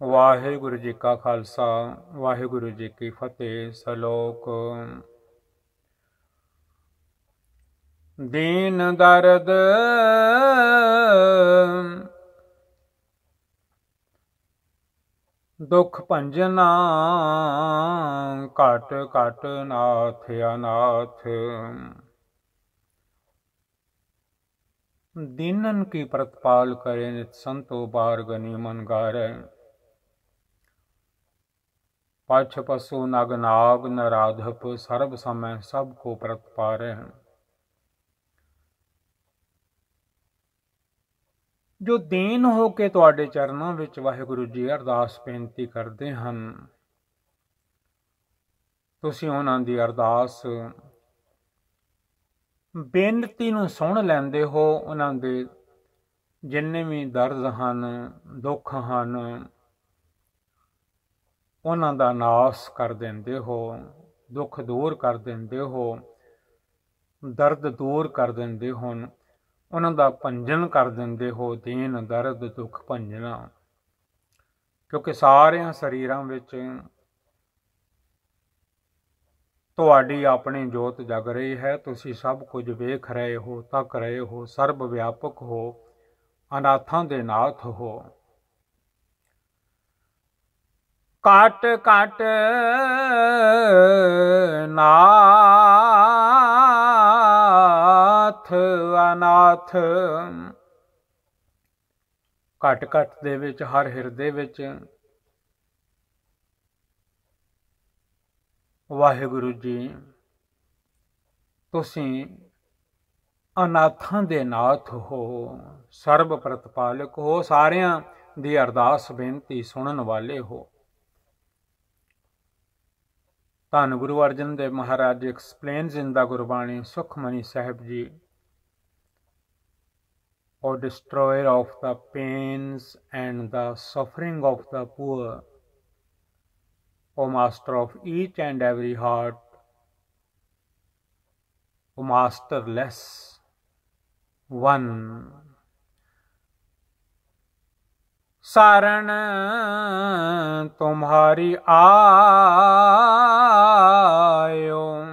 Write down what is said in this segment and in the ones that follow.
ਵਾਹਿਗੁਰੂ ਜੀ ਕਾ ਖਾਲਸਾ ਵਾਹਿਗੁਰੂ ਜੀ ਕੀ ਫਤਿਹ ਸਲੋਕ ਦੀਨ ਦਰਦ ਦੁਖ ਭੰਜਨਾ ਘਟ ਘਟ ਨਾਥ ਅਨਾਥ ਦੀਨਨ ਕੀ ਪ੍ਰਤਪਾਲ ਕਰੇ ਨਿਤ ਸੰਤੋ ਬਾਰ ਗਨੀ ਮਨ ਗਾਰੇ ਪਛ ਪਸੂ ਨਗ ਨਾਗ ਨਰਾਧਪ, ਸਰਬ ਸਮੈ ਸਭ ਕੋ ਪ੍ਰਤਪਾਰੇ ਜੋ ਦੀਨ ਹੋ ਕੇ ਤੁਹਾਡੇ ਚਰਨਾਂ ਵਿੱਚ ਵਾਹਿਗੁਰੂ ਜੀ ਅਰਦਾਸ ਬੇਨਤੀ ਕਰਦੇ ਹਨ, ਤੁਸੀਂ ਉਹਨਾਂ ਦੀ ਅਰਦਾਸ ਬੇਨਤੀ ਨੂੰ ਸੁਣ ਲੈਂਦੇ ਹੋ, ਉਹਨਾਂ ਦੇ ਜਿੰਨੇ ਵੀ ਦਰਦ ਹਨ, ਦੁੱਖ ਹਨ ਉਹਨਾਂ ਦਾ ਨਾਸ ਕਰ ਦਿੰਦੇ ਹੋ, ਦੁੱਖ ਦੂਰ ਕਰ ਦਿੰਦੇ ਹੋ, ਦਰਦ ਦੂਰ ਕਰ ਦਿੰਦੇ ਹੋ ਉਹਨਾਂ ਦਾ ਭੰਜਨ ਕਰ ਦਿੰਦੇ ਹੋ, ਦੀਨ, ਦਰਦ, ਦੁੱਖ ਭੰਜਨਾ। ਕਿਉਂਕਿ ਸਾਰਿਆਂ ਸਰੀਰਾਂ ਵਿੱਚ ਤੁਹਾਡੀ ਆਪਣੀ ਜੋਤ ਜਗ ਰਹੀ ਹੈ, ਤੁਸੀਂ ਸਭ ਕੁਝ ਵੇਖ ਰਹੇ ਹੋ, ਤੱਕ ਰਹੇ ਹੋ ਸਰਬ ਵਿਆਪਕ ਹੋ, ਅਨਾਥਾਂ ਦੇ ਨਾਥ ਹੋ। ਕਾਟ ਕਾਟ ਨਾਥ ਅਨਾਥ। ਘਟ ਘਟ ਦੇ ਵਿੱਚ, ਹਰ ਹਿਰਦੇ ਵਿੱਚ ਵਾਹਿਗੁਰੂ ਜੀ, ਤੁਸੀਂ ਅਨਾਥਾਂ ਦੇ ਨਾਥ ਹੋ, ਸਰਬ ਪ੍ਰਤਪਾਲਕ ਹੋ, ਸਾਰਿਆਂ ਦੀ ਅਰਦਾਸ ਬੇਨਤੀ ਸੁਣਨ ਵਾਲੇ ਹੋ। ਧੰਨ Guru Arjan Dev Maharaj explains in the Gurbani Sukhmani Sahib ji or destroyer of the pains and the suffering of the poor, O Master of each and every heart, O Masterless One. ਸਾਰਣ Tumhari ਆਇਓ।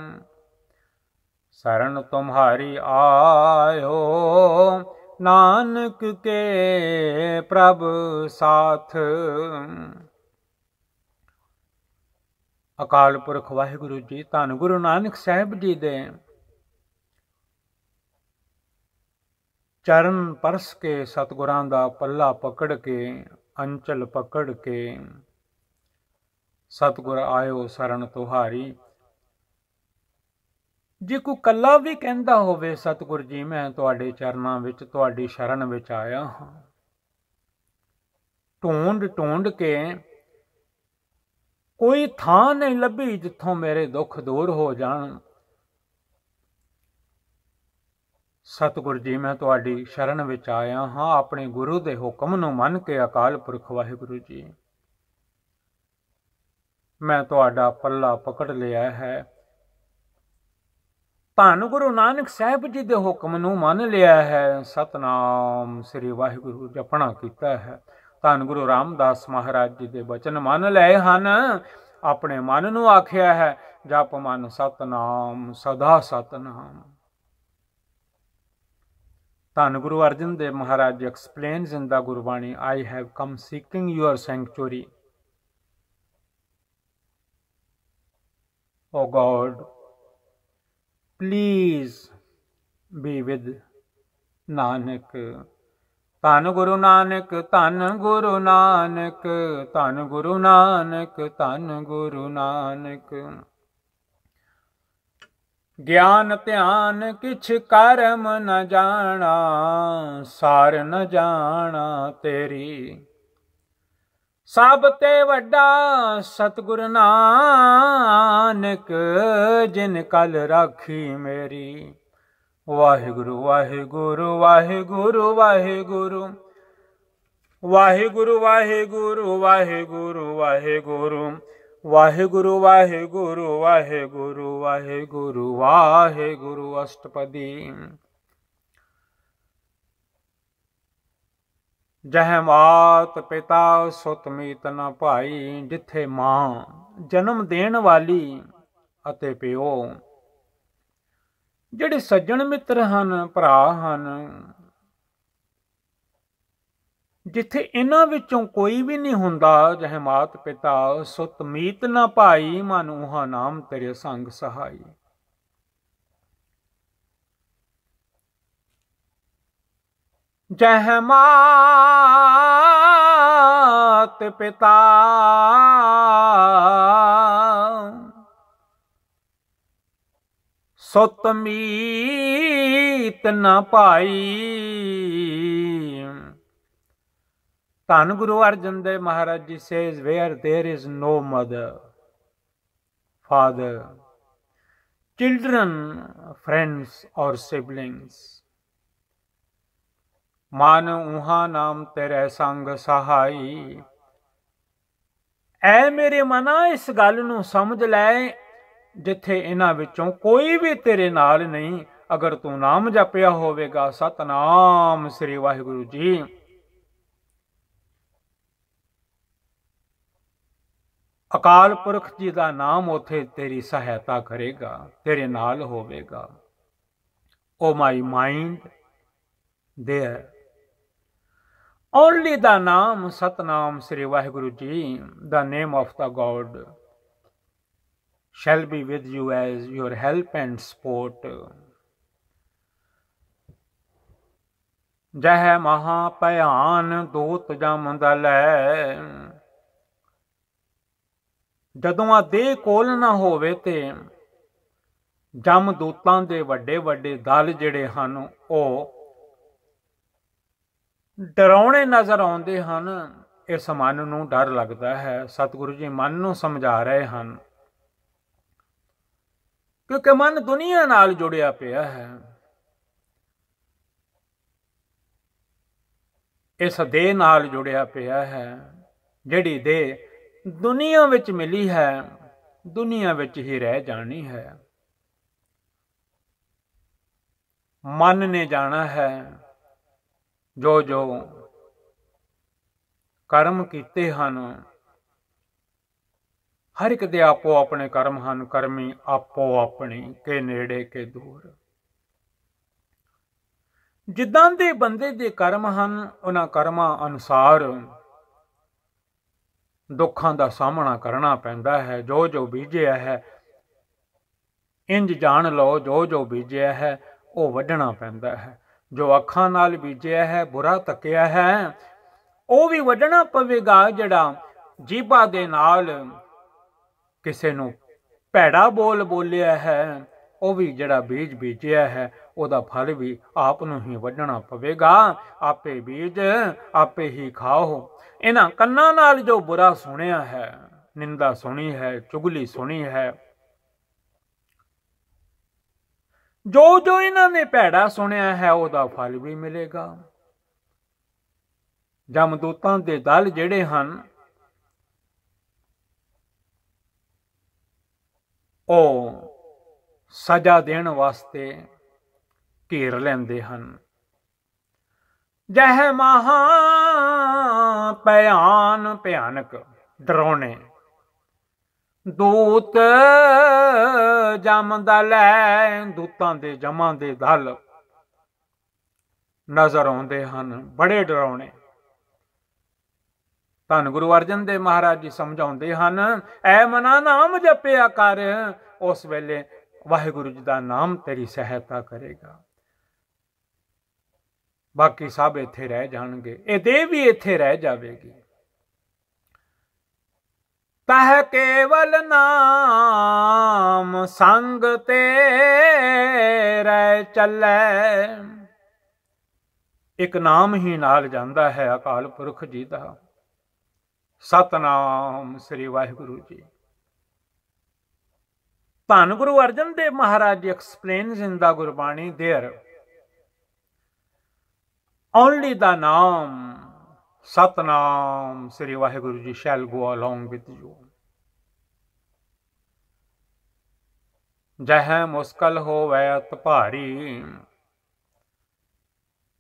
ਸਰਣ ਤੁਮਹਾਰੀ ਆਇਓ, ਨਾਨਕ ਕੇ ਪ੍ਰਭ ਸਾਥ। ਅਕਾਲ ਪੁਰਖ ਵਾਹਿਗੁਰੂ ਜੀ, ਧੰਨ ਗੁਰੂ ਨਾਨਕ ਸਾਹਿਬ ਜੀ ਦੇ ਚਰਨ purse ਕੇ ਸਤਗੁਰਾਂ ਦਾ ਪੱਲਾ ਪਕੜ ਕੇ, ਅੰਚਲ ਪਕੜ ਕੇ। ਸਤਗੁਰ ਆਇਓ ਸਰਣ ਤੁਹਾਰੀ। ਜੇ ਕੋਈ ਕੱਲਾ ਵੀ ਕਹਿੰਦਾ ਹੋਵੇ, ਸਤਿਗੁਰ ਜੀ, ਮੈਂ ਤੁਹਾਡੇ ਚਰਨਾਂ ਵਿੱਚ, ਤੁਹਾਡੀ ਸ਼ਰਨ ਵਿੱਚ ਆਇਆ ਹਾਂ। ਢੂੰਡ ਢੂੰਡ ਕੇ ਕੋਈ ਥਾਂ ਨਹੀਂ ਲੱਭੀ ਜਿੱਥੋਂ ਮੇਰੇ ਦੁੱਖ ਦੂਰ ਹੋ ਜਾਣ। ਸਤਿਗੁਰ ਜੀ, ਮੈਂ ਤੁਹਾਡੀ ਸ਼ਰਨ ਵਿੱਚ ਆਇਆ ਹਾਂ। ਆਪਣੇ ਗੁਰੂ ਦੇ ਹੁਕਮ ਨੂੰ ਮੰਨ ਕੇ ਅਕਾਲ ਪੁਰਖ ਵਾਹਿਗੁਰੂ ਜੀ। ਮੈਂ ਤੁਹਾਡਾ ਪੱਲਾ ਪਕੜ ਲਿਆ ਹੈ। ਧੰਨ ਗੁਰੂ ਨਾਨਕ ਸਾਹਿਬ ਜੀ ਦੇ ਹੁਕਮ ਨੂੰ ਮੰਨ ਲਿਆ ਹੈ। ਸਤਨਾਮ ਸ੍ਰੀ ਵਾਹਿਗੁਰੂ, ਜਪਣਾ ਕੀਤਾ ਹੈ। ਧੰਨ ਗੁਰੂ ਰਾਮਦਾਸ ਮਹਾਰਾਜ ਜੀ ਦੇ ਬਚਨ ਮੰਨ ਲਏ ਹਨ। ਆਪਣੇ ਮਨ ਨੂੰ ਆਖਿਆ ਹੈ, ਜਪ ਮਨ ਸਤਨਾਮ, ਸਦਾ ਸਤਨਾਮ। ਧੰਨ Guru Arjan Dev Maharaj explains in the Gurbani I have come seeking your sanctuary O God, please be with Nanak ਧੰਨ ਗੁਰੂ ਨਾਨਕ ਧੰਨ ਗੁਰੂ ਨਾਨਕ ਧੰਨ ਗੁਰੂ ਨਾਨਕ ਧੰਨ ਗੁਰੂ ਨਾਨਕ। ਗਿਆਨ ਧਿਆਨ ਕਿਛ ਕਰਮ ਨ ਜਾਣਾ, ਸਾਰ ਨ ਜਾਣਾ ਤੇਰੀ। ਸਭ ਤੇ ਵੱਡਾ ਸਤਿਗੁਰ ਨਾਨਕ, ਜਿਨ ਕਲ ਰਾਖੀ ਮੇਰੀ। ਵਾਹਿਗੁਰੂ ਵਾਹਿਗੁਰੂ ਵਾਹਿਗੁਰੂ ਵਾਹਿਗੁਰੂ। ਵਾਹਿਗੁਰੂ ਵਾਹਿਗੁਰੂ ਵਾਹਿਗੁਰੂ ਵਾਹਿਗੁਰੂ। ਵਾਹਿਗੁਰੂ ਵਾਹਿਗੁਰੂ ਵਾਹਿਗੁਰੂ ਵਾਹਿਗੁਰੂ ਵਾਹਿਗੁਰੂ ਅਸ਼ਟਪਦੀ। ਜਹ ਮਾਤ ਪਿਤਾ ਸੁਤ ਮੀਤ ਨਾ ਭਾਈ, ਜਿੱਥੇ ਮਾਂ ਜਨਮ ਦੇਣ ਵਾਲੀ ਅਤੇ ਪਿਓ। ਜਿਹੜੇ ਸੱਜਣ ਮਿੱਤਰ ਹਨ, ਭਰਾ ਹਨ ਜਿੱਥੇ ਇਹਨਾਂ ਵਿੱਚੋਂ ਕੋਈ ਵੀ ਨਹੀਂ ਹੁੰਦਾ ਜਹ ਮਾਤ ਪਿਤਾ, ਸੁਤ ਮੀਤ ਨਾ ਭਾਈ, ਮਨ ਨਾਮ ਤੇਰੇ ਸੰਗ ਸਹਾਈ। ਜਹ ਮਾਤ ਪਿਤਾ, ਸੁਤ ਮੀਤ ਨਾ ਪਾਈ ਧੰਨ ਗੁਰੂ Arjan Dev Maharaj ji says where there is no mother father children friends or siblings ਮਨ ਉਹਾ ਨਾਮ ਤੇਰੇ ਸੰਗ ਸਹਾਈ ਐ ਮੇਰੇ ਮਨਾ ਇਸ ਗੱਲ ਨੂੰ ਸਮਝ ਲੈ ਜਿੱਥੇ ਇਹਨਾਂ ਵਿੱਚੋਂ ਕੋਈ ਵੀ ਤੇਰੇ ਨਾਲ ਨਹੀਂ ਅਗਰ ਤੂੰ ਨਾਮ ਜਪਿਆ ਹੋਵੇਗਾ ਸਤਨਾਮ ਸ੍ਰੀ ਵਾਹਿਗੁਰੂ ਜੀ ਅਕਾਲ ਪੁਰਖ ਜੀ ਦਾ ਨਾਮ ਉਥੇ ਤੇਰੀ ਸਹਾਇਤਾ ਕਰੇਗਾ ਤੇਰੇ ਨਾਲ ਹੋਵੇਗਾ O my mind there only the name Satnam Shri Waheguru ji the name of the God shall be with you as your help and support ਜਹ ਮਹਾ ਭਿਆਨ ਦੋਤ ਜਮ ਦਲੈ ਜਦੋਂ ਆ ਦੇਹ ਕੋਲ ਨਾ ਹੋਵੇ ਤੇ ਜਮ ਦੂਤਾਂ ਦੇ ਵੱਡੇ ਵੱਡੇ ਦਲ ਜਿਹੜੇ ਹਨ, ਉਹ ਡਰਾਉਣੇ ਨਜ਼ਰ ਆਉਂਦੇ ਹਨ। ਇਸ ਮਨ ਨੂੰ ਡਰ ਲੱਗਦਾ ਹੈ। ਸਤਿਗੁਰੂ ਜੀ ਮਨ ਨੂੰ ਸਮਝਾ ਰਹੇ ਹਨ ਕਿਉਂਕਿ ਮਨ ਦੁਨੀਆ ਨਾਲ ਜੁੜਿਆ ਪਿਆ ਹੈ। ਇਸ ਦੇਹ ਨਾਲ ਜੁੜਿਆ ਪਿਆ ਹੈ, ਜਿਹੜੀ ਦੇਹ ਦੁਨੀਆ ਵਿੱਚ ਮਿਲੀ ਹੈ, ਦੁਨੀਆ ਵਿੱਚ ਹੀ ਰਹਿ ਜਾਣੀ ਹੈ। ਮਨ ਨੇ ਜਾਣਾ ਹੈ, ਜੋ ਜੋ ਕਰਮ ਕੀਤੇ ਹਨ, ਹਰ ਇੱਕ ਦੇ ਆਪੋ ਆਪਣੇ ਕਰਮ ਹਨ, ਕਰਮੀ ਆਪੋ ਆਪਣੀ ਕੇ ਨੇੜੇ ਕੇ ਦੂਰ। ਜਿੱਦਾਂ ਦੇ ਬੰਦੇ ਦੇ ਕਰਮ ਹਨ, ਉਹਨਾਂ ਕਰਮਾਂ ਅਨੁਸਾਰ ਦੁੱਖਾਂ ਦਾ ਸਾਹਮਣਾ ਕਰਨਾ ਪੈਂਦਾ ਹੈ, ਜੋ ਜੋ ਬੀਜਿਆ ਹੈ, ਇੰਜ ਜਾਣ ਲਓ, ਜੋ ਜੋ ਬੀਜਿਆ ਹੈ, ਉਹ ਵੱਢਣਾ ਪੈਂਦਾ ਹੈ। ਜੋ ਅੱਖਾਂ ਨਾਲ ਬੀਜਿਆ ਹੈ, ਬੁਰਾ ਤੱਕਿਆ ਹੈ, ਉਹ ਵੀ ਵੱਢਣਾ ਪਵੇਗਾ ਜਿਹੜਾ ਜੀਬਾ ਦੇ ਨਾਲ ਕਿਸੇ ਨੂੰ ਭੈੜਾ ਬੋਲ ਬੋਲਿਆ ਹੈ, ਉਹ ਵੀ ਜਿਹੜਾ ਬੀਜ ਬੀਜਿਆ ਹੈ ਉਹਦਾ ਫਲ ਵੀ ਆਪ ਨੂੰ ਹੀ ਵੱਢਣਾ ਪਵੇਗਾ। ਆਪੇ ਬੀਜ, ਆਪੇ ਹੀ ਖਾਓ। ਇਹਨਾਂ ਕੰਨਾਂ ਨਾਲ ਜੋ ਬੁਰਾ ਸੁਣਿਆ ਹੈ, ਨਿੰਦਾ ਸੁਣੀ ਹੈ, ਚੁਗਲੀ ਸੁਣੀ ਹੈ। ਜੋ ਜੋ ਇਹਨਾਂ ਨੇ ਭੈੜਾ ਸੁਣਿਆ ਹੈ, ਉਹਦਾ ਫਲ ਵੀ ਮਿਲੇਗਾ। ਜਮਦੂਤਾਂ ਦੇ ਦਲ ਜਿਹੜੇ ਹਨ, ਉਹ ਸਜ਼ਾ ਦੇਣ ਵਾਸਤੇ ਘੇਰ ਲੈਂਦੇ ਹਨ। ਜਹ ਮਹਾ ਭਿਆਨ ਭਿਆਨਕ ਡਰਾਉਣੇ। ਦੂਤ ਜਮ ਦਲੈ ਦੂਤਾਂ ਦੇ ਜਮਾਂ ਦੇ ਦਲ ਨਜ਼ਰ ਆਉਂਦੇ ਹਨ, ਬੜੇ ਡਰਾਉਣੇ। ਧੰਨ ਗੁਰੂ ਅਰਜਨ ਦੇਵ ਮਹਾਰਾਜ ਜੀ ਸਮਝਾਉਂਦੇ ਹਨ, ਐ ਮਨਾ ਨਾਮ ਜਪਿਆ ਕਰ, ਉਸ ਵੇਲੇ ਵਾਹਿਗੁਰੂ ਜੀ ਦਾ ਨਾਮ ਤੇਰੀ ਸਹਾਇਤਾ ਕਰੇਗਾ। ਬਾਕੀ ਸਭ ਇੱਥੇ ਰਹਿ ਜਾਣਗੇ ਇਹ ਦੇਹ ਵੀ ਇੱਥੇ ਰਹਿ ਜਾਵੇਗੀ ਤਹ ਕੇਵਲ ਨਾਮ ਸੰਗ ਤੇਰੇ ਚੱਲੇ ਇੱਕ ਨਾਮ ਹੀ ਨਾਲ ਜਾਂਦਾ ਹੈ ਅਕਾਲ ਪੁਰਖ ਜੀ ਦਾ ਸਤਨਾਮ ਸ੍ਰੀ ਵਾਹਿਗੁਰੂ ਜੀ ਧੰਨ ਗੁਰੂ Arjan Dev Maharaj ji explains in the Gurbani there only the name Satnam Shri Waheguru ji shall go along with you ਜਹ ਮੁਸਕਲ ਹੋਵੇ ਅਤ ਭਾਰੀ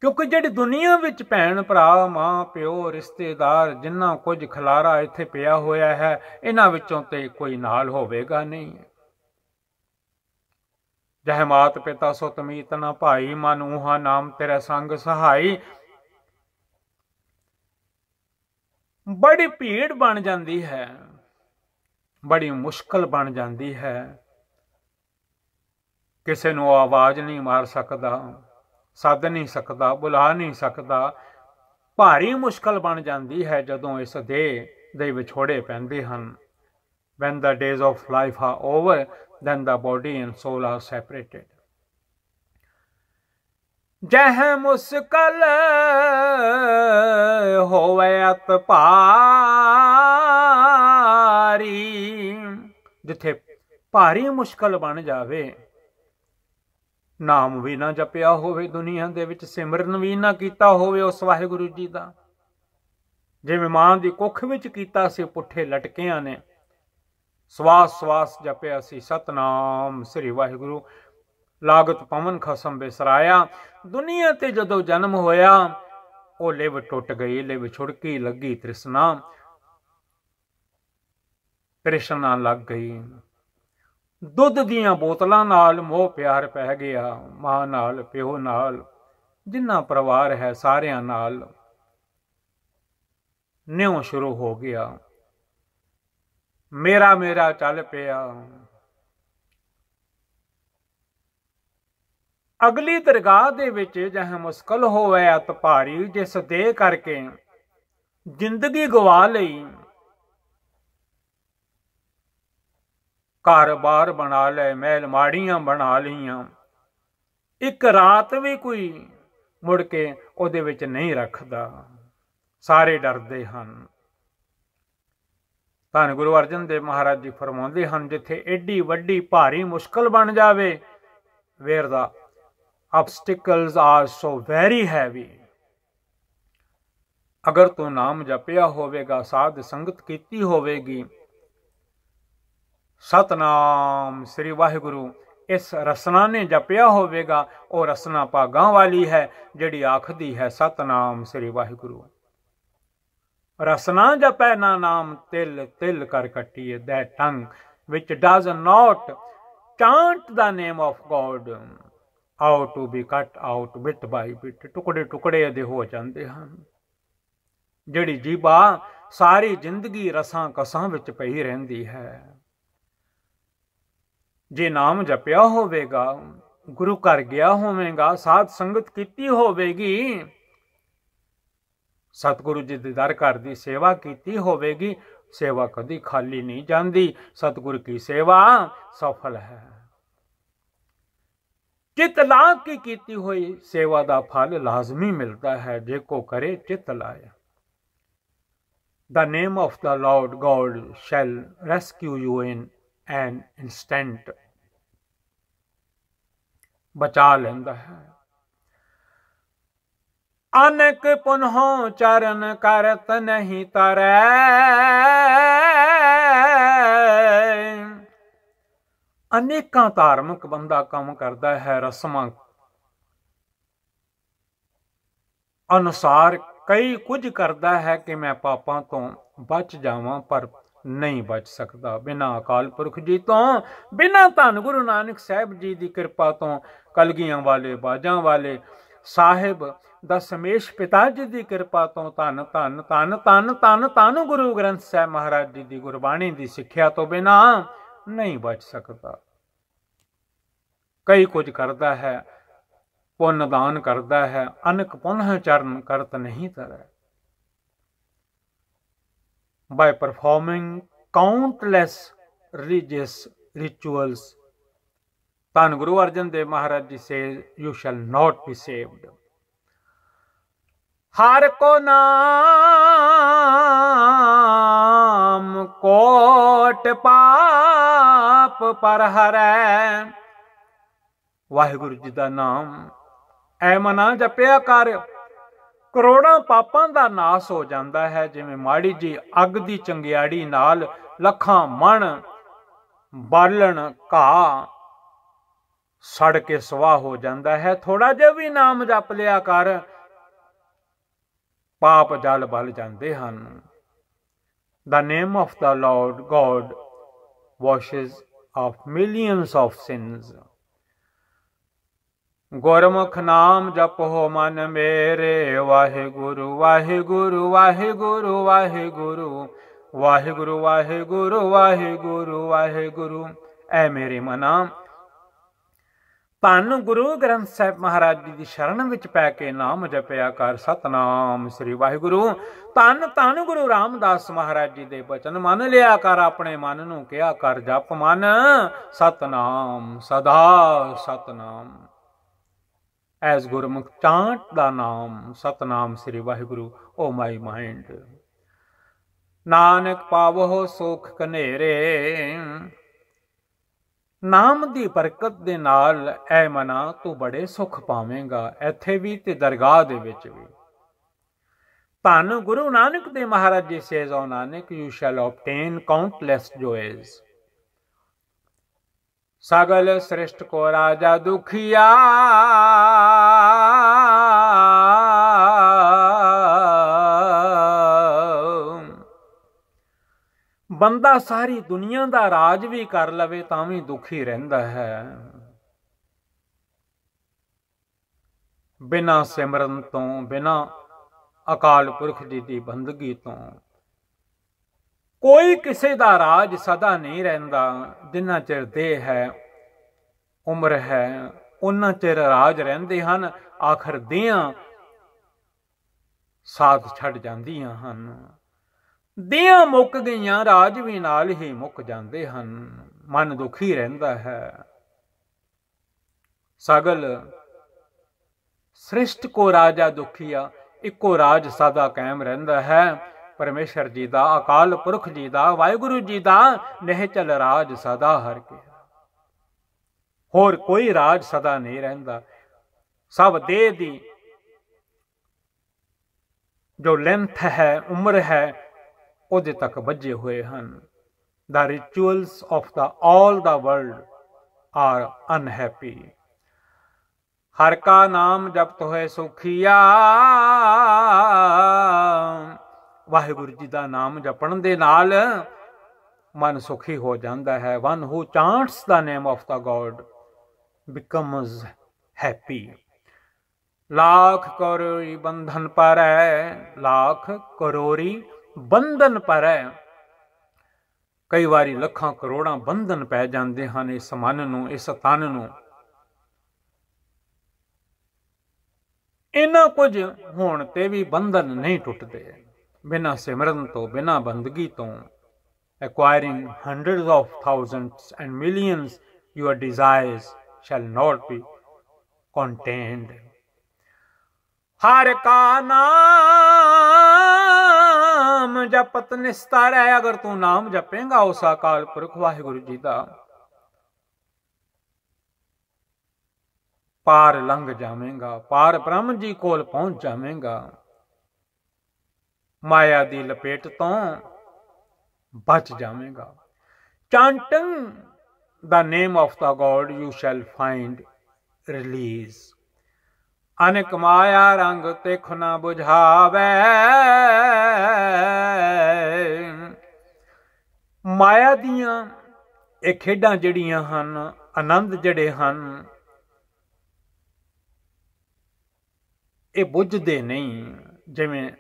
ਕਿਉਂਕਿ ਜਿਹੜੀ ਦੁਨੀਆ ਵਿੱਚ ਭੈਣ ਭਰਾ, ਮਾਂ, ਪਿਓ, ਰਿਸ਼ਤੇਦਾਰ ਜਿੰਨਾ ਕੁਝ ਖਲਾਰਾ ਇੱਥੇ ਪਿਆ ਹੋਇਆ ਹੈ, ਇਹਨਾਂ ਵਿੱਚੋਂ ਤੇ ਕੋਈ ਨਾਲ ਹੋਵੇਗਾ ਨਹੀਂ। ਜਹ ਮਾਤ ਪਿਤਾ ਸੋ ਤਮੀਤ ਨਾ ਭਾਈ, ਮਨ ਨਾਮ ਤੇਰਾ ਸੰਗ ਸਹਾਈ। ਬੜੀ ਭੀੜ ਬਣ ਜਾਂਦੀ ਹੈ, ਬੜੀ ਮੁਸ਼ਕਲ ਬਣ ਜਾਂਦੀ ਹੈ। ਕਿਸੇ ਨੂੰ ਆਵਾਜ਼ ਨਹੀਂ ਮਾਰ ਸਕਦਾ, ਸੱਦ ਨਹੀਂ ਸਕਦਾ, ਬੁਲਾ ਨਹੀਂ ਸਕਦਾ। ਭਾਰੀ ਮੁਸ਼ਕਲ ਬਣ ਜਾਂਦੀ ਹੈ ਜਦੋਂ ਇਸ ਦੇ ਦੇ ਵਿਛੋੜੇ ਪੈਂਦੇ ਹਨ। When the days of life are over then the body and soul are separated. ਜਹ ਮੁਸਕਲ ਹੋਵੇ ਅਤ ਭਾਰੀ ਜਿੱਥੇ ਭਾਰੀ ਮੁਸ਼ਕਲ ਬਣ ਜਾਵੇ ਨਾਮ ਵੀ ਨਾ ਜਪਿਆ ਹੋਵੇ ਦੁਨੀਆ ਦੇ ਵਿੱਚ ਸਿਮਰਨ ਵੀ ਨਾ ਕੀਤਾ ਹੋਵੇ ਉਸ ਵਾਹਿਗੁਰੂ ਜੀ ਦਾ ਜਿਵੇਂ ਮਾਂ ਦੀ ਕੁੱਖ ਵਿੱਚ ਕੀਤਾ ਸੀ ਪੁੱਠੇ ਲਟਕਿਆਂ ਨੇ ਸਵਾਸ ਸਵਾਸ ਜਪਿਆ ਸੀ ਸਤਨਾਮ, ਸ੍ਰੀ ਵਾਹਿਗੁਰੂ। ਲਾਗਤ ਪਵਨ ਖਸਮ ਬਿਸਰਾਇਆ। ਦੁਨੀਆ ਤੇ ਜਦੋਂ ਜਨਮ ਹੋਇਆ, ਉਹ ਲਿਵ ਟੁੱਟ ਗਈ, ਲਿਵ ਛੁੜਕੀ ਲੱਗੀ ਤ੍ਰਿਸ਼ਨਾ। ਤ੍ਰਿਸ਼ਨਾ ਲੱਗ ਗਈ। ਦੁੱਧ ਦੀਆਂ ਬੋਤਲਾਂ ਨਾਲ ਮੋਹ ਪਿਆਰ ਪੈ ਗਿਆ। ਮਾਂ ਨਾਲ, ਪਿਓ ਨਾਲ, ਜਿੰਨਾ ਪਰਿਵਾਰ ਹੈ ਸਾਰਿਆਂ ਨਾਲ। ਨਿਉ ਸ਼ੁਰੂ ਹੋ ਗਿਆ। ਮੇਰਾ ਮੇਰਾ ਚੱਲ ਪਿਆ। ਅਗਲੀ ਦਰਗਾਹ ਦੇ ਵਿੱਚ ਜਹ ਮੁਸ਼ਕਲ ਹੋਵੇ ਅਤ ਭਾਰੀ, ਜਿਸ ਦੇ ਕਰਕੇ ਜ਼ਿੰਦਗੀ ਗਵਾ ਲਈ। ਘਰ-ਬਾਰ ਬਣਾ ਲੈ, ਮਹਿਲ ਮਾੜੀਆਂ ਬਣਾ ਲਈਆਂ। ਇੱਕ ਰਾਤ ਵੀ ਕੋਈ ਮੁੜ ਕੇ ਉਹਦੇ ਵਿੱਚ ਨਹੀਂ ਰੱਖਦਾ। ਸਾਰੇ ਡਰਦੇ ਹਨ। ਧੰਨ ਗੁਰੂ ਅਰਜਨ ਦੇਵ ਮਹਾਰਾਜ ਜੀ ਫਰਮਾਉਂਦੇ ਹਨ, ਜਿੱਥੇ ਐਡੀ ਵੱਡੀ ਭਾਰੀ ਮੁਸ਼ਕਲ ਬਣ ਜਾਵੇ where the obstacles are so very heavy ਅਗਰ ਤੂੰ ਨਾਮ ਜਪਿਆ ਹੋਵੇਗਾ, ਸਾਧ ਸੰਗਤ ਕੀਤੀ ਹੋਵੇਗੀ, ਸਤਨਾਮ ਸ੍ਰੀ ਵਾਹਿਗੁਰੂ, ਇਸ ਰਸਨਾ ਨੇ ਜਪਿਆ ਹੋਵੇਗਾ, ਉਹ ਰਸਨਾ ਭਾਗਾਂ ਵਾਲੀ ਹੈ, ਜਿਹੜੀ ਆਖਦੀ ਹੈ, ਸਤਨਾਮ ਸ੍ਰੀ ਵਾਹਿਗੁਰੂ। ਰਸਨਾ ਜਪੈ ਨਾ ਨਾਮ ਤਿਲ ਤਿਲ ਕਰ ਕੱਟੀਏ that tongue which does not chant the name of god out to be cut out bit by bit ਟੁਕੜੇ ਟੁਕੜੇ ਦੇ ਹੋ ਜਾਂਦੇ ਹਨ। ਜਿਹੜੀ ਜੀਬਾ ਸਾਰੀ ਜ਼ਿੰਦਗੀ ਰਸਾਂ ਕਸਾਂ ਵਿੱਚ ਪਈ ਰਹਿੰਦੀ ਹੈ। ਜੇ ਨਾਮ ਜਪਿਆ ਹੋਵੇਗਾ, ਗੁਰੂ ਘਰ ਗਿਆ ਹੋਵੇਗਾ, ਸਾਧ ਸੰਗਤ ਕੀਤੀ ਹੋਵੇਗੀ ਸਤਿਗੁਰੂ ਜੀ ਦੇ ਦਰ ਘਰ ਦੀ ਸੇਵਾ ਕੀਤੀ ਹੋਵੇਗੀ, ਸੇਵਾ ਕਦੀ ਖਾਲੀ ਨਹੀਂ ਜਾਂਦੀ। ਸਤਿਗੁਰ ਕੀ ਸੇਵਾ ਸਫਲ ਹੈ। ਚਿਤ ਲਾ ਕੇ ਕੀਤੀ ਹੋਈ ਸੇਵਾ ਦਾ ਫਲ ਲਾਜ਼ਮੀ ਮਿਲਦਾ ਹੈ, ਜੇ ਕੋ ਕਰੇ ਚਿਤ ਲਾਇਆ। The name of the Lord God shall rescue you in an instant. ਬਚਾ ਲੈਂਦਾ ਹੈ। ਅਨਕ ਪੁਨਹੁ ਚਰਨ ਕਰਤ ਨਹੀਂ ਤਰੈ। ਅਨੇਕਾਂ ਧਾਰਮਿਕ ਬੰਦਾ ਕੰਮ ਕਰਦਾ ਹੈ ਰਸਮਾਂ। ਅਨੁਸਾਰ ਕਈ ਕੁਝ ਕਰਦਾ ਹੈ ਕਿ ਮੈਂ ਪਾਪਾਂ ਤੋਂ ਬਚ ਜਾਵਾਂ, ਪਰ ਨਹੀਂ ਬਚ ਸਕਦਾ। ਬਿਨਾਂ ਅਕਾਲ ਪੁਰਖ ਜੀ ਤੋਂ, ਬਿਨਾਂ ਧੰਨ ਗੁਰੂ ਨਾਨਕ ਸਾਹਿਬ ਜੀ ਦੀ ਕਿਰਪਾ ਤੋਂ, ਕਲਗੀਆਂ ਵਾਲੇ, ਬਾਜਾਂ ਵਾਲੇ ਸਾਹਿਬ ਦਾ ਸਮੇਸ਼ ਪਿਤਾ ਜੀ ਦੀ ਕਿਰਪਾ ਤੋਂ ਧੰਨ ਧੰਨ ਧੰਨ ਧੰਨ ਧੰਨ ਧੰਨ ਗੁਰੂ ਗ੍ਰੰਥ ਸਾਹਿਬ ਮਹਾਰਾਜ ਜੀ ਦੀ ਗੁਰਬਾਣੀ ਦੀ ਸਿੱਖਿਆ ਤੋਂ ਬਿਨਾ ਨਹੀਂ ਬਚ ਸਕਦਾ। ਕਈ ਕੁਝ ਕਰਦਾ ਹੈ, ਪੁੰਨ ਦਾਨ ਕਰਦਾ ਹੈ, ਅਨਕ ਪੁਨਹ ਚਰਨ ਕਰਤ ਨਹੀਂ ਤਰੈ। By performing countless religious rituals ਧੰਨ ਗੁਰੂ Arjan Dev Maharaj ji, says you shall not be saved. ਹਰ ਕੋ ਨਾਮ ਕੋਟ ਪਾਪ ਪਰ ਹਰੈ, ਵਾਹਿਗੁਰੂ ਜੀ ਦਾ ਨਾਮ। ਐ ਮਨਾ ਜਪਿਆ ਕਰ, ਕਰੋੜਾਂ ਪਾਪਾਂ ਦਾ ਨਾਸ ਹੋ ਜਾਂਦਾ ਹੈ, ਜਿਵੇਂ ਮਾੜੀ ਜੀ ਅੱਗ ਦੀ ਚੰਗਿਆੜੀ ਨਾਲ ਲੱਖਾਂ ਮਣ ਬਾਲਣ ਘਾ ਸੜ ਕੇ ਸਵਾਹ ਹੋ ਜਾਂਦਾ ਹੈ। ਥੋੜਾ ਜਿਹਾ ਵੀ ਨਾਮ ਜਪ ਲਿਆ ਕਰ, ਪਾਪ ਜਲ ਬਲ ਜਾਂਦੇ ਹਨ। The name of the Lord God washes off millions of sins. ਗੁਰਮੁਖ ਨਾਮ ਜਪੋ ਮਨ ਮੇਰੇ, ਵਾਹਿਗੁਰੂ ਵਾਹਿਗੁਰੂ ਵਾਹਿਗੁਰੂ ਵਾਹਿਗੁਰੂ ਵਾਹਿਗੁਰੂ ਵਾਹਿਗੁਰੂ ਵਾਹਿਗੁਰੂ ਵਾਹਿਗੁਰੂ। ਐ ਮੇਰੇ ਮਨਾ। ਧੰਨ ਗੁਰੂ ਗ੍ਰੰਥ ਸਾਹਿਬ ਮਹਾਰਾਜ ਜੀ ਦੀ ਸ਼ਰਨ ਵਿੱਚ ਪੈ ਕੇ ਨਾਮ ਜਪਿਆ ਕਰ ਸਤਨਾਮ ਸ੍ਰੀ ਵਾਹਿਗੁਰੂ। ਧੰਨ ਧੰਨ ਗੁਰੂ ਰਾਮਦਾਸ ਮਹਾਰਾਜ ਜੀ ਦੇ ਬਚਨ ਮੰਨ ਲਿਆ ਕਰ, ਆਪਣੇ ਮਨ ਨੂੰ ਕਿਹਾ ਕਰ ਜਪ ਮਨ। ਸਤਨਾਮ, ਸਦਾ Satnam. S Gurmukh chant the naam Satnam Shri Waheguru, O my mind Nanak ਪਾਵੋ ਸੁਖ ਕਨੇਰੇ ਨਾਮ ਦੀ ਬਰਕਤ ਦੇ ਨਾਲ ਐ ਮਨਾ, ਤੂੰ ਬੜੇ ਸੁਖ ਪਾਵੇਂਗਾ, ਇੱਥੇ ਵੀ ਤੇ ਦਰਗਾਹ ਦੇ ਵਿੱਚ ਵੀ। ਧੰਨ ਗੁਰੂ ਨਾਨਕ ਦੇ Maharaj ji says O Nanak you shall obtain countless joys ਸਗਲ ਸ੍ਰਿਸ਼ਟ ਕੋ ਰਾਜਾ ਦੁਖੀਆ ਬੰਦਾ ਸਾਰੀ ਦੁਨੀਆ ਦਾ ਰਾਜ ਵੀ ਕਰ ਲਵੇ ਤਾਂ ਵੀ ਦੁਖੀ ਰਹਿੰਦਾ ਹੈ। ਬਿਨਾ ਸਿਮਰਨ ਤੋਂ, ਬਿਨਾ ਅਕਾਲ ਪੁਰਖ ਜੀ ਦੀ ਬੰਦਗੀ ਤੋਂ, ਕੋਈ ਕਿਸੇ ਦਾ ਰਾਜ ਸਦਾ ਨਹੀਂ ਰਹਿੰਦਾ। ਜਿੰਨਾ ਚਿਰ ਦੇਹ ਹੈ, ਉਮਰ ਹੈ ਉਹਨਾਂ ਚਿਰ ਰਾਜ ਰਹਿੰਦੇ ਹਨ। ਆਖਰ ਦੇਹਾਂ ਸਾਥ ਛੱਡ ਜਾਂਦੀਆਂ ਹਨ। ਦੇਹਾਂ ਮੁੱਕ ਗਈਆਂ ਰਾਜ ਵੀ ਨਾਲ ਹੀ ਮੁੱਕ ਜਾਂਦੇ ਹਨ। ਮਨ ਦੁਖੀ ਰਹਿੰਦਾ ਹੈ। ਸਗਲ, ਸ੍ਰਿਸ਼ਟ ਕੋ ਰਾਜਾ ਦੁਖੀਆ, ਇੱਕੋ ਰਾਜ ਸਦਾ ਕਾਇਮ ਰਹਿੰਦਾ ਹੈ। ਪਰਮੇਸ਼ਰ ਜੀ ਦਾ, ਅਕਾਲ ਪੁਰਖ ਜੀ ਦਾ, ਵਾਹਿਗੁਰੂ ਜੀ ਦਾ, ਨਿਹਚਲ ਰਾਜ ਸਦਾ ਹਰ ਕੇ। ਹੋਰ ਕੋਈ ਰਾਜ ਸਦਾ ਨਹੀਂ ਰਹਿੰਦਾ। ਸਭ ਦੇਹ ਦੀ ਜੋ ਲੈਂਥ ਹੈ, ਉਮਰ ਹੈ ਉਹਦੇ ਤੱਕ ਵੱਜੇ ਹੋਏ ਹਨ। The rituals of the all the world are unhappy ਹਰ ਕਾ ਨਾਮ ਜਪਤ ਹੋਏ ਸੁਖੀਆ। ਵਾਹਿਗੁਰੂ ਜੀ ਦਾ ਨਾਮ ਜਪਣ ਦੇ ਨਾਲ ਮਨ ਸੁਖੀ ਹੋ ਜਾਂਦਾ ਹੈ। One who chants the name of the God becomes happy lakh ਕਰੋੜੀ ਬੰਧਨ ਪਰ ਹੈ, ਲੱਖ ਕਰੋੜੀ ਬੰਧਨ ਪਰ ਹੈ ਕਈ ਵਾਰੀ ਲੱਖਾਂ ਕਰੋੜਾਂ ਬੰਧਨ ਪੈ ਜਾਂਦੇ ਹਨ ਇਸ ਮਨ ਨੂੰ ਇਸ ਤਨ ਨੂੰ ਇਹਨਾਂ ਕੁਝ ਹੋਣ ਤੇ ਵੀ ਬੰਧਨ ਨਹੀਂ ਟੁੱਟਦੇ ਬਿਨਾ ਸਿਮਰਨ ਤੋਂ ਬਿਨਾ ਬੰਦਗੀ ਤੋਂ acquiring hundreds of thousands and millions your desires shall not be contained ਹਰ ਕਾ ਨਾਮ ਨਾਮ ਜਪਤ ਨਿਸਤਰ ਹੈ ਅਗਰ ਤੂੰ ਨਾਮ ਜਪੇਂਗਾ, ਉਸ ਅਕਾਲ ਪੁਰਖ ਵਾਹਿਗੁਰੂ ਜੀ ਦਾ। ਪਾਰ ਲੰਘ ਜਾਵੇਂਗਾ, ਪਾਰ ਬ੍ਰਹਮ ਜੀ ਕੋਲ ਪਹੁੰਚ ਜਾਵੇਂਗਾ। ਮਾਇਆ ਦੀ ਲਪੇਟ ਤੋਂ ਬਚ ਜਾਵੇਂਗਾ। Chanting the name of the god you shall find release ਅਨਕ ਮਾਇਆ ਰੰਗ ਤਿਖ ਨਾ 부ਝਾਵੇ ਮਾਇਆ ਦੀਆਂ ਇਹ ਖੇਡਾਂ ਜਿਹੜੀਆਂ ਹਨ, ਆਨੰਦ ਜਿਹੜੇ ਹਨ, ਇਹ ਬੁੱਝਦੇ ਨਹੀਂ। ਜਿਵੇਂ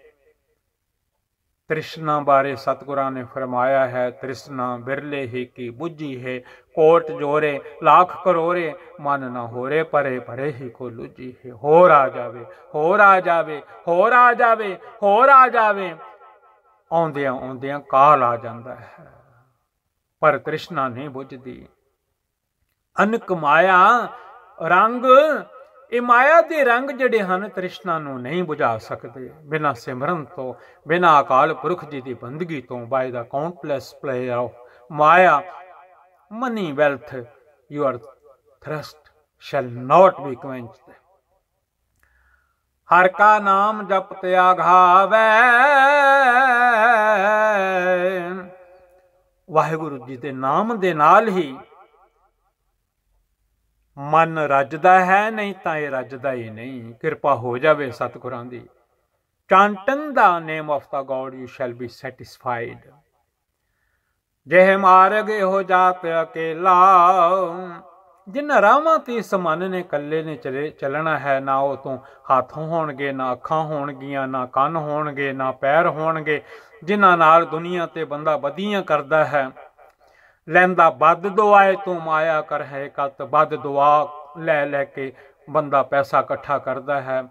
ਤ੍ਰਿਸ਼ਨਾ ਬਾਰੇ ਸਤਿਗੁਰਾਂ ਨੇ ਫਰਮਾਇਆ ਹੈ, ਤ੍ਰਿਸ਼ਨਾ ਬਿਰਲੇ ਹੀ ਕੀ ਬੁੱਝੀ ਹੈ ਕੋਟ ਜੋਰੇ, ਲੱਖ ਕਰੋਰੇ, ਮਨ ਨਾ ਹੋਰੇ ਪਰੇ ਪਰੇ ਹੀ ਕੋ ਲੁਜੀ ਹੈ। ਹੋਰ ਆ ਜਾਵੇ, ਹੋਰ ਆ ਜਾਵੇ, ਹੋਰ ਆ ਜਾਵੇ, ਹੋਰ ਆ ਜਾਵੇ। ਆਉਂਦਿਆਂ ਆਉਂਦਿਆਂ ਕਾਲ ਆ ਜਾਂਦਾ ਹੈ। ਪਰ ਤ੍ਰਿਸ਼ਨਾ ਨਹੀਂ ਬੁੱਝਦੀ। ਅਨਕ ਮਾਇਆ ਰੰਗ, ਇਹ ਮਾਇਆ ਦੇ ਰੰਗ ਜਿਹੜੇ ਹਨ ਤ੍ਰਿਸ਼ਨਾ ਨੂੰ ਨਹੀਂ ਬੁਝਾ ਸਕਦੇ। ਬਿਨਾਂ ਸਿਮਰਨ ਤੋਂ, ਬਿਨਾਂ ਅਕਾਲ ਪੁਰਖ ਜੀ ਦੀ ਬੰਦਗੀ ਤੋਂ by the countless player of Maya money wealth your thirst shall not be quenched ਹਰ ਕਾ ਨਾਮ ਜਪ ਤਿਆਗਾਵੇ ਵਾਹਿਗੁਰੂ ਜੀ ਦੇ ਨਾਮ ਦੇ ਨਾਲ ਹੀ ਮਨ ਰੱਜਦਾ ਹੈ, ਨਹੀਂ ਤਾਂ ਇਹ ਰੱਜਦਾ ਹੀ ਨਹੀਂ। ਕਿਰਪਾ ਹੋ ਜਾਵੇ ਸਤਿਗੁਰਾਂ ਦੀ। Chanting the name of the God you shall be satisfied ਜਿਹੇ ਮਾਰਗ ਇਹੋ ਜਾਤ ਅਕੇਲਾ। ਜਿਨ ਰਾਵਾਂ ਤੇ ਇਸ ਮਨ ਨੇ ਕੱਲੇ ਨੇ ਚਲੇ, ਚੱਲਣਾ ਹੈ ਨਾ ਉਹ ਤੋਂ ਹੱਥ ਹੋਣਗੇ, ਨਾ ਅੱਖਾਂ ਹੋਣਗੀਆਂ, ਨਾ ਕੰਨ ਹੋਣਗੇ, ਨਾ ਪੈਰ ਹੋਣਗੇ। ਜਿਨ੍ਹਾਂ ਨਾਲ ਦੁਨੀਆ ਤੇ ਬੰਦਾ ਬਦੀਆਂ ਕਰਦਾ ਹੈ, ਲੈਂਦਾ ਵੱਧ ਦੁਆਏ ਤੂੰ ਮਾਇਆ ਕਰ ਹੈ ਕਤ ਵੱਧ ਦੁਆ ਲੈ ਲੈ ਕੇ ਬੰਦਾ ਪੈਸਾ ਇਕੱਠਾ ਕਰਦਾ ਹੈ।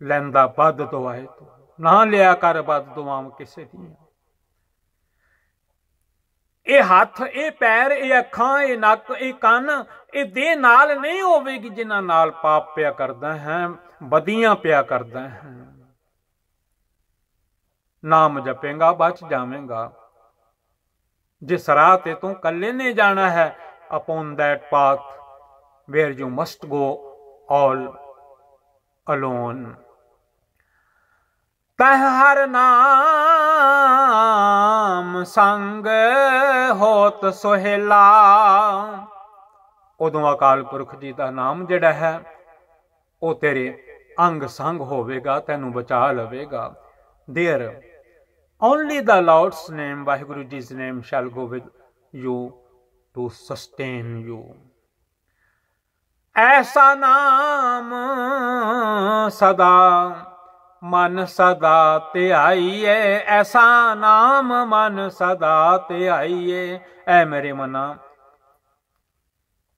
ਲੈਂਦਾ ਵੱਧ ਦੁਆਏ ਤੂੰ, ਨਾ ਲਿਆ ਕਰ ਵੱਧ ਦੁਆਮ ਕਿਸੇ ਦੀ ਇਹ ਹੱਥ, ਇਹ ਪੈਰ, ਇਹ ਅੱਖਾਂ, ਇਹ ਨੱਕ, ਇਹ ਕੰਨ, ਇਹ ਦੇ ਨਾਲ ਨਹੀਂ ਹੋਵੇਗੀ ਜਿਨ੍ਹਾਂ ਨਾਲ ਪਾਪ ਪਿਆ ਕਰਦਾ ਹੈ ਬਦੀਆਂ ਪਿਆ ਕਰਦਾ ਹੈ। ਨਾਮ ਜਪੇਗਾ, ਬਚ ਜਾਵੇਂਗਾ। ਜੇ ਸਰਾ ਤੇ ਤੂੰ ਕੱਲੇ ਨੇ ਜਾਣਾ ਹੈ upon that path where you must go all alone ਤਹ ਹਰ ਨਾਮ ਸੰਗ ਹੋਤ ਸੁਹੇਲਾ ਉਦੋਂ ਅਕਾਲ ਪੁਰਖ ਜੀ ਦਾ ਨਾਮ ਜਿਹੜਾ ਹੈ ਉਹ ਤੇਰੇ ਅੰਗ ਸੰਗ ਹੋਵੇਗਾ ਤੈਨੂੰ ਬਚਾ ਲਵੇਗਾ ਦੇਰ only the lord's name vaheguru ji's name shall go with you to sustain you ਐਸਾ ਨਾਮ ਸਦਾ ਮਨ ਸਦਾ ਧਿਆਈਏ, ਐਸਾ ਨਾਮ ਮਨ ਸਦਾ ਧਿਆਈਏ। ਐ ਮੇਰੇ ਮਨਾ,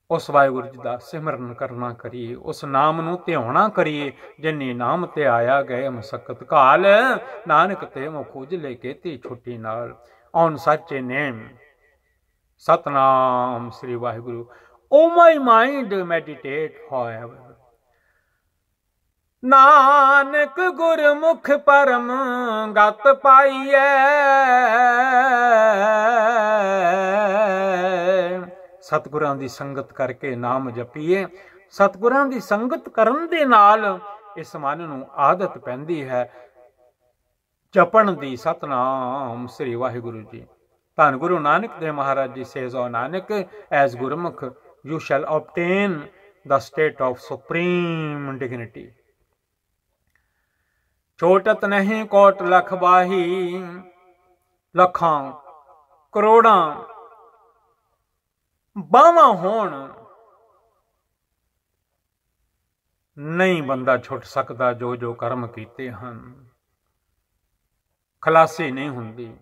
ਉਸ ਵਾਹਿਗੁਰੂ ਜੀ ਦਾ ਸਿਮਰਨ ਕਰਨਾ ਕਰੀਏ, ਉਸ ਨਾਮ ਨੂੰ ਧਿਆਉਣਾ ਕਰੀਏ, ਜਿਨੇ ਨਾਮ ਤੇ ਆਇਆ ਗਏ ਮਸਕਤ ਕਾਲ ਨਾਨਕ ਤੇ ਮੋ ਲੈ ਕੇ ਤੇ ਛੁੱਟੀ ਨਾਲ। ਔਨ ਸੱਚੇ name, Satnam Shri Waheguru. O my mind meditate forever Nanak ਗੁਰਮੁਖ ਪਰਮ ਗਤ ਪਾਈਐ। ਸਤਿਗੁਰਾਂ ਦੀ ਸੰਗਤ ਕਰਕੇ ਨਾਮ ਜਪੀਏ। ਸਤਿਗੁਰਾਂ ਦੀ ਸੰਗਤ ਕਰਨ ਦੇ ਨਾਲ ਇਸ ਮਨ ਨੂੰ ਆਦਤ ਪੈਂਦੀ ਹੈ। ਜਪਣ ਦੀ ਸਤਨਾਮ ਸ੍ਰੀ ਵਾਹਿਗੁਰੂ ਜੀ। ਧੰਨ Guru Nanak Dev Maharaj ji, says O Nanak as Gurmukh, you shall obtain the state of supreme dignity ਛੋਟਤ ਨਹੀਂ ਕੋਟ ਲਖ ਬਾਹੀ। ਲੱਖਾਂ, ਕਰੋੜਾਂ ਬਾਵਾਂ ਹੋਣ। ਨਹੀਂ ਬੰਦਾ ਛੁੱਟ ਸਕਦਾ ਜੋ ਜੋ ਕਰਮ ਕੀਤੇ ਹਨ। ਖਲਾਸੀ ਨਹੀਂ ਹੁੰਦੀ।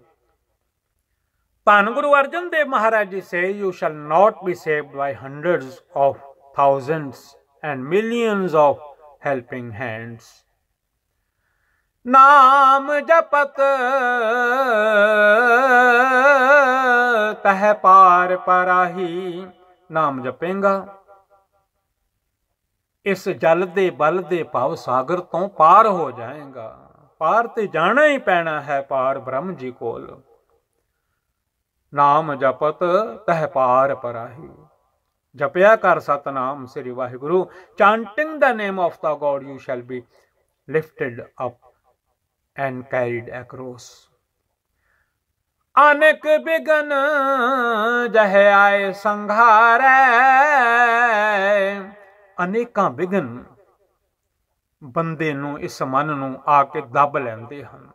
ਧੰਨ ਗੁਰੂ Arjan Dev Maharaj ji say you shall not be saved by hundreds of thousands and millions of helping hands ਨਾਮ ਜਪਤ ਤਹ ਪਾਰ ਪਰਾਹੀ, ਨਾਮ ਜਪੇਗਾ। ਇਸ ਜਲ ਦੇ ਬਲ ਦੇ ਭਾਵ ਸਾਗਰ ਤੋਂ ਪਾਰ ਹੋ ਜਾਏਗਾ। ਪਾਰ ਤੇ ਜਾਣਾ ਹੀ ਪੈਣਾ ਹੈ ਪਾਰ ਬ੍ਰਹਮ ਜੀ ਕੋਲ। ਨਾਮ ਜਪਤ ਤਹ ਪਾਰ ਪਰਾਹੀ। ਜਪਿਆ ਕਰ Satnam Sri Waheguru. Chanting the name of the God you shall be lifted up and carried across. ਅਨੇਕ ਬਿਗਨ ਜਹ ਆਏ ਸੰਘਾਰੈ ਅਨੇਕਾਂ ਬਿਗਨ ਬੰਦੇ ਨੂੰ ਇਸ ਮਨ ਨੂੰ ਆ ਕੇ ਦੱਬ ਲੈਂਦੇ ਹਨ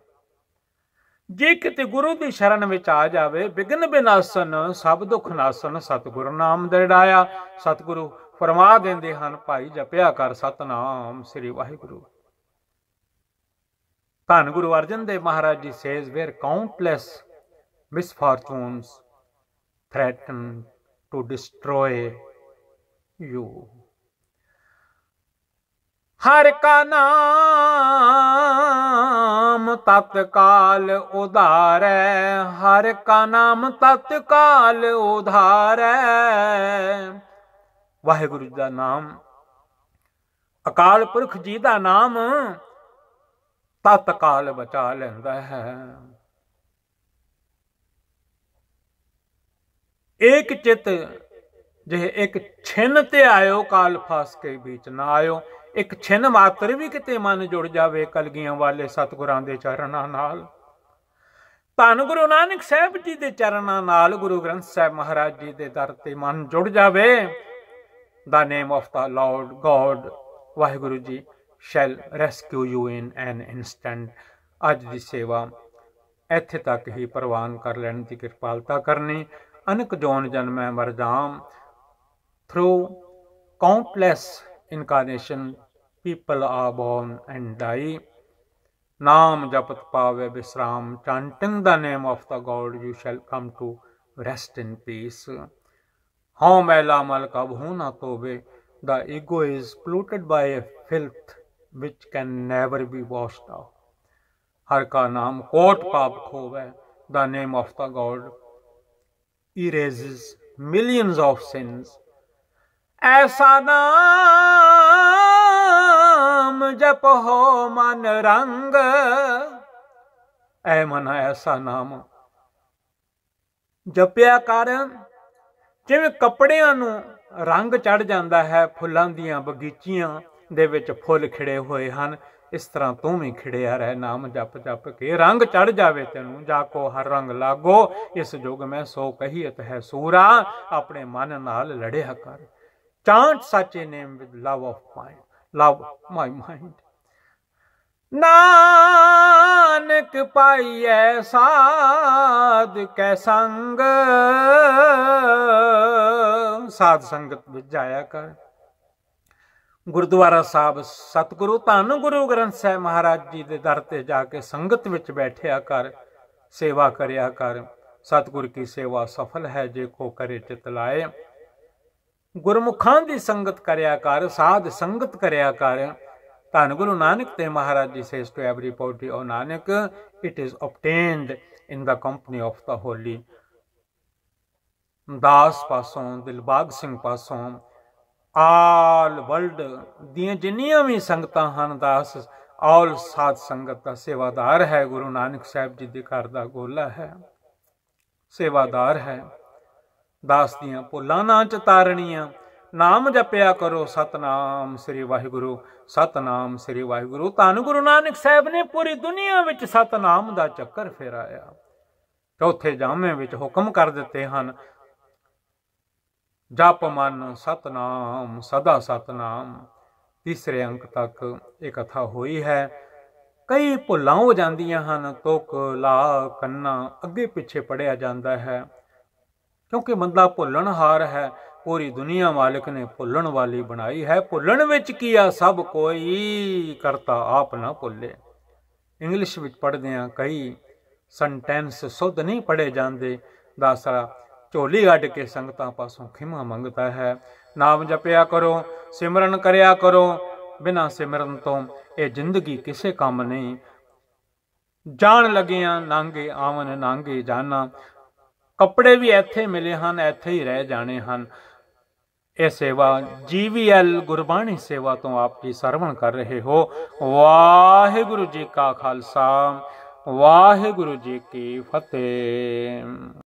ਜੇ ਕਿਤੇ ਗੁਰੂ ਦੀ ਸ਼ਰਨ ਵਿੱਚ ਆ ਜਾਵੇ ਬਿਗਨ ਬਿਨਾਸਨ ਸਭ ਦੁੱਖ ਨਾਸਨ ਸਤਿਗੁਰ ਨਾਮ ਦਰੜਾਇਆ ਸਤਿਗੁਰੂ ਫਰਮਾ ਦਿੰਦੇ ਹਨ ਭਾਈ ਜਪਿਆ ਕਰ ਸਤਨਾਮ ਸ੍ਰੀ ਵਾਹਿਗੁਰੂ ਧੰਨ ਗੁਰੂ Arjan Dev Maharaj ji says where countless misfortunes threaten to destroy you. ਹਰ ਕਾ ਨਾਮ ਤਤਕਾਲ ਉਧਾਰੈ, ਹਰ ਕਾ ਨਾਮ ਤਤਕਾਲ ਉਧਾਰੈ। ਵਾਹਿਗੁਰੂ ਜੀ ਦਾ ਨਾਮ, ਅਕਾਲ ਪੁਰਖ ਜੀ ਦਾ ਨਾਮ ਤਤਕਾਲ ਬਚਾ ਲੈਂਦਾ ਹੈ। ਇੱਕ ਚਿਤ ਜੇ ਇੱਕ ਛਿਨ ਤੇ ਆਇਓ, ਕਾਲ ਫਾਸ ਕੇ ਵਿੱਚ ਨਾ ਆਇਓ। ਇੱਕ ਛਿਨ ਮਾਤਰ ਵੀ ਕਿਤੇ ਮਨ ਜੁੜ ਜਾਵੇ ਕਲਗੀਆਂ ਵਾਲੇ ਸਤਿਗੁਰਾਂ ਦੇ ਚਰਨਾਂ ਨਾਲ। ਧੰਨ ਗੁਰੂ ਨਾਨਕ ਸਾਹਿਬ ਜੀ ਦੇ ਚਰਨਾਂ ਨਾਲ ਗੁਰੂ ਗ੍ਰੰਥ ਸਾਹਿਬ ਮਹਾਰਾਜ ਜੀ ਦੇ ਦਰ ਤੇ ਮਨ ਜੁੜ ਜਾਵੇ। The name of the lord God Waheguru ji shall rescue you in an instant ਅੱਜ ਦੀ ਸੇਵਾ ਇੱਥੇ ਤੱਕ ਹੀ ਪ੍ਰਵਾਨ ਕਰ ਲੈਣ ਦੀ ਕਿਰਪਾਲਤਾ ਕਰਨੀ। ਅਨਕ ਜੋਨ ਜਨਮੈ ਮਰ ਜਾਮ through countless incarnation people are born and die ਨਾਮ ਜਪਤ ਪਾਵੇ ਬਿਸਰਾਮ chanting the name of the God you shall come to rest in peace ਹਉ ਮੈਲਾ ਮਲ ਕਬ ਹੂ ਨਾ ਤੋਵੇ। The ego is polluted by filth which can never be washed out. ਹਰ ਕਾ ਨਾਮ ਕੋਟ ਪਾਪ ਖੋਵੇ, the name of the God erases millions of sins. ਐਸਾ ਨਾਮ ਜਪ ਹੋ ਮਨ ਰੰਗ। ਐ ਮਨ ਐਸਾ ਨਾਮ ਜਪਿਆ ਕਰ, ਜਿਵੇਂ ਕੱਪੜਿਆਂ ਨੂੰ ਰੰਗ ਚੜ ਜਾਂਦਾ ਹੈ, ਫੁੱਲਾਂ ਦੀਆਂ ਬਗੀਚੀਆਂ ਦੇ ਵਿੱਚ ਫੁੱਲ ਖਿੜੇ ਹੋਏ ਹਨ। ਇਸ ਤਰ੍ਹਾਂ ਤੂੰ ਵੀ ਖਿੜਿਆ ਰਹਿ, ਨਾਮ ਜਪ ਜਪ ਕੇ। ਰੰਗ ਚੜ ਜਾਵੇ ਤੈਨੂੰ, ਜਾ ਕੋ ਹਰ ਰੰਗ ਲਾਗੋ। ਇਸ ਜੁਗ ਮੈਂ ਸੋ ਕਹੀਤ ਹੈ ਸੂਰਾ, ਆਪਣੇ ਮਨ ਨਾਲ ਲੜਿਆ ਕਰ। ਚਾਂਟ ਸੱਚੇ name with love of mind love my mind Nanak ਪਾਈਐ ਸਾਧ ਕੈ ਸੰਗ, ਸਾਧ ਸੰਗਤ ਵਿੱਚ ਜਾਇਆ ਕਰ। ਗੁਰਦੁਆਰਾ ਸਾਹਿਬ, ਸਤਿਗੁਰੂ ਧੰਨ ਗੁਰੂ ਗ੍ਰੰਥ ਸਾਹਿਬ ਮਹਾਰਾਜ ਜੀ ਦੇ ਦਰ ਤੇ ਜਾ ਕੇ ਸੰਗਤ ਵਿੱਚ ਬੈਠਿਆ ਕਰ, ਸੇਵਾ ਕਰਿਆ ਕਰ। ਸਤਿਗੁਰ ਕੀ ਸੇਵਾ ਸਫਲ ਹੈ, ਜੇ ਕੋ ਕਰੇ ਚਿਤ ਲਾਏ। ਗੁਰਮੁਖਾਂ ਦੀ ਸੰਗਤ ਕਰਿਆ ਕਰ, ਸਾਧ ਸੰਗਤ ਕਰਿਆ ਕਰ। ਧੰਨ ਗੁਰੂ ਨਾਨਕ ਤੇ Maharaj ji, says to every potty O Nanak. It is obtained in the company of the holy ਦਾਸ ਪਾਸੋਂ, ਦਿਲਬਾਗ ਸਿੰਘ ਪਾਸੋਂ ਆਲ ਵਰਲਡ ਦੀਆਂ ਜਿੰਨੀਆਂ ਵੀ ਸੰਗਤਾਂ ਹਨ, ਦਾਸ, ਆਲ ਸਾਧ ਸੰਗਤ ਦਾ ਸੇਵਾਦਾਰ ਹੈ। ਗੁਰੂ ਨਾਨਕ ਸਾਹਿਬ ਜੀ ਦੇ ਘਰ ਦਾ ਗੋਲਾ ਹੈ, ਸੇਵਾਦਾਰ ਹੈ। ਦਾਸ ਦੀਆਂ ਭੁੱਲਾਂ ਨਾ ਚਤਾਰਣੀਆਂ, ਨਾਮ ਜਪਿਆ ਕਰੋ ਸਤਨਾਮ ਸ੍ਰੀ ਵਾਹਿਗੁਰੂ, ਸਤਨਾਮ ਸ੍ਰੀ ਵਾਹਿਗੁਰੂ। ਧੰਨ ਗੁਰੂ ਨਾਨਕ ਸਾਹਿਬ ਨੇ ਪੂਰੀ ਦੁਨੀਆ ਵਿੱਚ ਸਤਨਾਮ ਦਾ ਚੱਕਰ ਫੇਰਾਇਆ। ਚੌਥੇ ਜਾਮੇ ਵਿੱਚ ਹੁਕਮ ਕਰ ਦਿੱਤੇ ਹਨ ਜਪ ਮਨ ਸਤਨਾਮ, ਸਦਾ ਸਤਨਾਮ। ਤੀਸਰੇ ਅੰਕ ਤੱਕ ਇਹ ਕਥਾ ਹੋਈ ਹੈ। ਕਈ ਭੁੱਲਾਂ ਹੋ ਜਾਂਦੀਆਂ ਹਨ, ਤੁਕ, ਲਾ, ਕੰਨਾ, ਅੱਗੇ ਪਿੱਛੇ ਪੜਿਆ ਜਾਂਦਾ ਹੈ। ਕਿਉਂਕਿ ਬੰਦਾ ਭੁੱਲਣਹਾਰ ਹੈ, ਪੂਰੀ ਦੁਨੀਆ ਮਾਲਕ ਨੇ ਭੁੱਲਣ ਵਾਲੀ ਬਣਾਈ ਹੈ। ਭੁੱਲਣ ਵਿੱਚ ਕੀ ਆ? ਸਭ ਕੋਈ ਕਰਤਾ ਆਪ ਨਾ ਭੁੱਲੇ। ਇੰਗਲਿਸ਼ ਵਿੱਚ ਪੜ੍ਹਦੇ ਆ ਕਈ ਸੈਂਟੈਂਸ ਸੁਧ ਨਹੀਂ ਪੜੇ ਜਾਂਦੇ। ਦਾਸਰਾ ਝੋਲੀ ਅੱਡ ਕੇ ਸੰਗਤਾਂ ਪਾਸੋਂ ਖਿਮਾ ਮੰਗਦਾ ਹੈ। ਨਾਮ ਜਪਿਆ ਕਰੋ, ਸਿਮਰਨ ਕਰਿਆ ਕਰੋ। ਬਿਨਾਂ ਸਿਮਰਨ ਤੋਂ ਇਹ ਜ਼ਿੰਦਗੀ ਕਿਸੇ ਕੰਮ ਨਹੀਂ। ਜਾਣ ਲੱਗਿਆਂ ਨਾਂਗੇ ਆਵਨ ਨਾਂਗੇ ਜਾਣਾ ਕੱਪੜੇ ਵੀ ਇੱਥੇ ਮਿਲੇ ਹਨ, ਇੱਥੇ ਹੀ ਰਹਿ ਜਾਣੇ ਹਨ। ਇਹ ਸੇਵਾ ਜੀਵੀਐਲ ਗੁਰਬਾਣੀ ਸੇਵਾ ਤੋਂ ਆਪ ਜੀ ਸਰਵਣ ਕਰ ਰਹੇ ਹੋ। ਵਾਹਿਗੁਰੂ ਜੀ ਕਾ ਖਾਲਸਾ, ਵਾਹਿਗੁਰੂ ਜੀ ਕੀ ਫਤਿਹ।